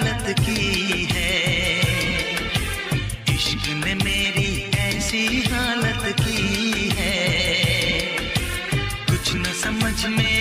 हालत की है। इश्क ने मेरी ऐसी हालत की है। कुछ न समझ में